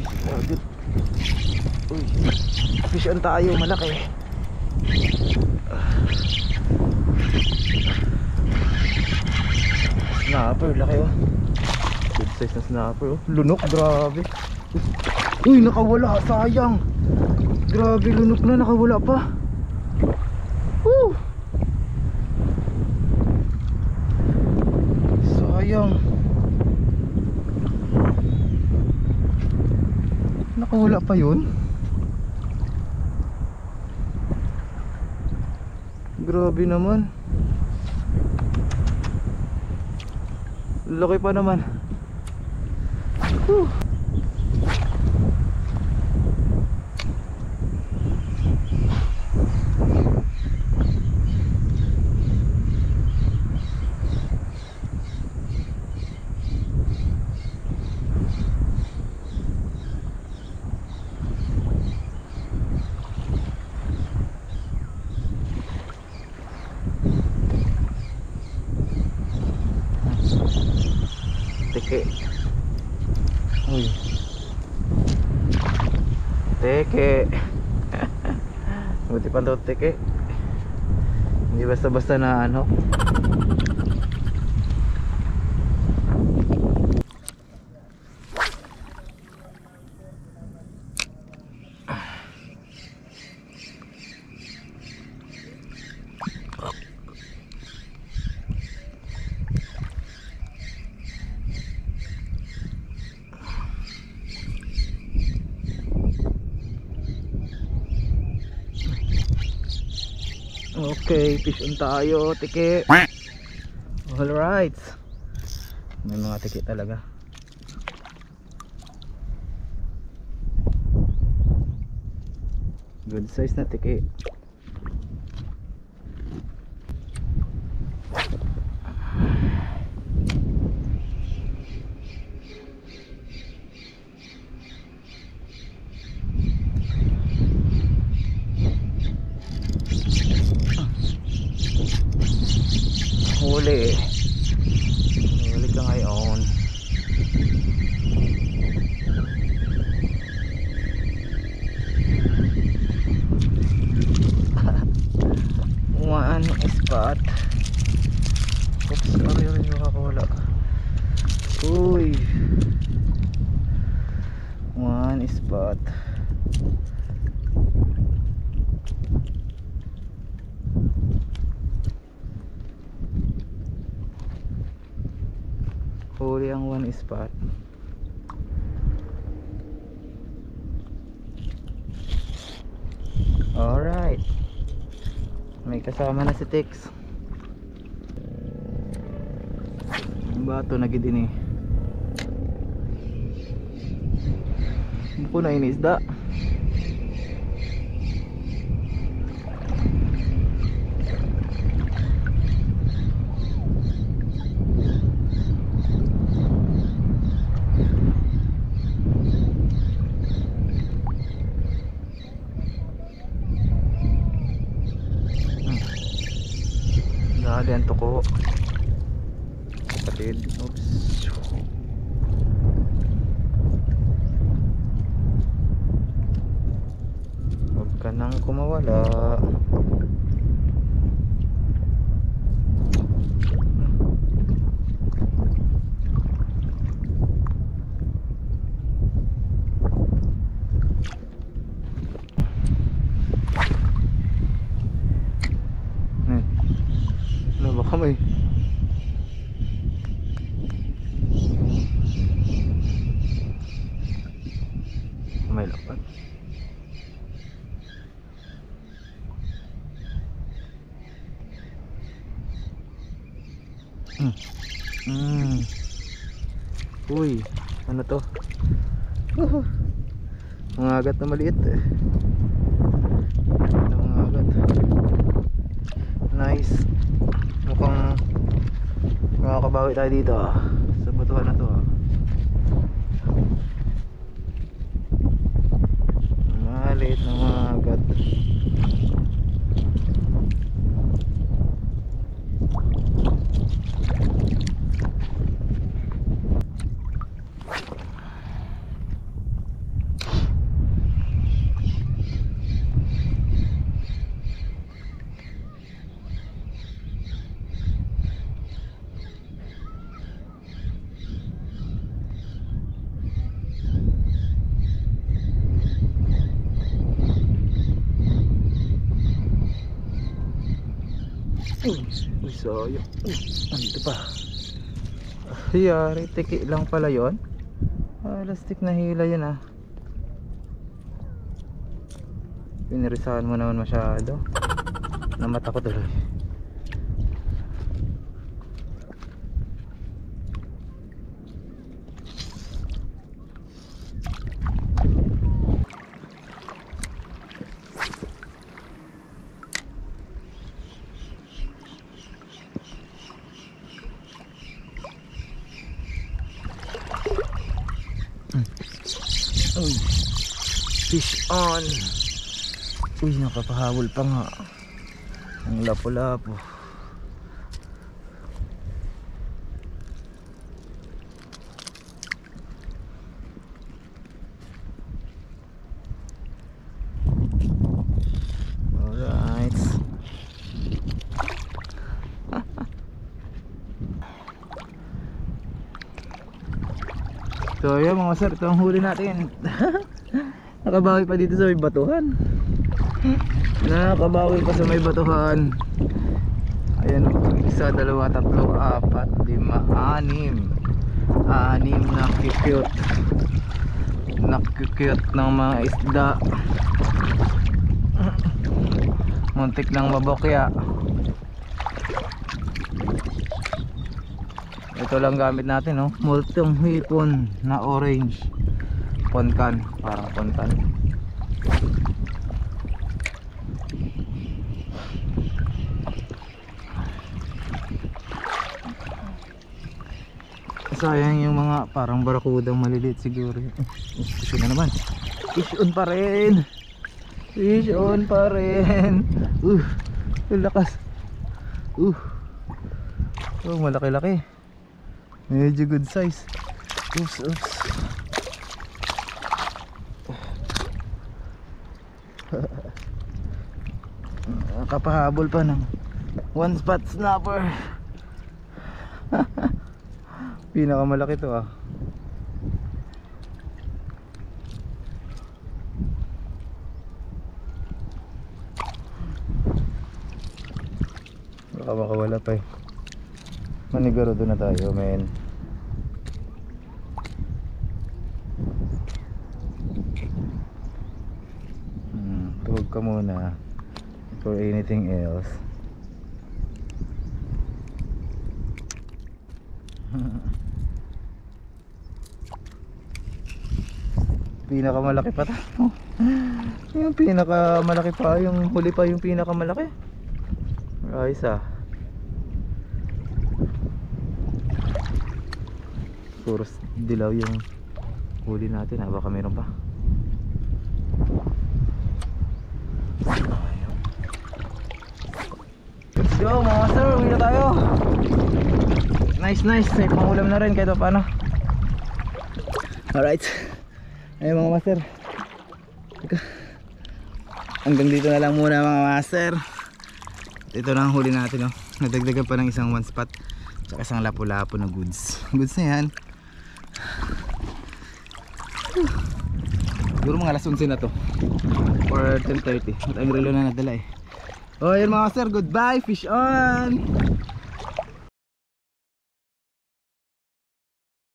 agad. Uy, fish on tayo, malaki. Snapper, laki oh. Good size na snapper oh. Lunok, grabe. Uy, nakawala, sayang. Grabe, lunok na, nakawala pa. Woo! Sayang. Nakawala pa yun? Grabe naman. Laki pa naman. Whew. Teke. Uy. Teke. Buti pa daw teke. Hindi basta-basta na ano. Okay, fish on tayo, teke. Alright. May mga teke talaga. Good size na teke. Huli. Huli ka ngayon. One spot. Oops, sorry rin yung kakawala. Uy. One spot. Huli ang one spot. Alright. May kasama na si Tex. Ang bato na gid ini. Ang puna ini isda. Dali ang tuko. Kapatid. Oops. Huwag ka nang kumawala. Ano baka may lapat Hmm. Mm. Uy, ano to? Woohoo. Mga agat na maliit eh. Mga agat. Nice. Makakabawi tayo dito ah. Sa batuhan na to ah. Maliit na mga agat. Uy, sayang. Uy, andito pa. Yari, tiki lang pala yon. Ah, na hila yun ah. Pinirisahan mo naman masyado. Namata ko tuloy. Uy, fish on. Uy, nakapahabol pa nga. Ang lapo-lapo. Alright. So yun mga sir, ito ang huli natin. Nakabawi pa dito sa may batuhan. Nakabawi pa sa may batuhan. Ayan o, isa, dalawa, tatlo, apat, lima, anim. Anim na kikute Nakikute ng mga isda. Muntik ng mabokya ito lang gamit natin no? Multong hipon na orange. Ponkan parang ponkan sayang yung mga parang barakudang maliliit siguro. Fish na naman. Fish on pa rin. Fish on pa rin. Uh, lakas. Uh, oh malaki laki Medyo good size. Oops, oops. Kapahabol pa ng one spot snapper. Pinakamalaki to ah. Baka makawala pa eh. Manigaro doon na tayo, men. Ka muna for anything else. pinakamalaki pa to. yung pinakamalaki pa, yung huli pa yung pinakamalaki. Ayos ah. puro dilaw yung huli natin ha baka meron pa. Let's go mga sir uwi na tayo. Nice nice. May pangulam na rin kahit pa paano. Alright. Ayun mga master. Hanggang dito na lang muna mga master. Ito na ang huli natin oh. nadagdagan pa ng isang one spot tsaka isang lapu-lapu na goods. Goods na yan Siguro mga alas 11 na to. Or 10.30 At ang relo na nadala eh. Oh yun mga sir, goodbye, fish on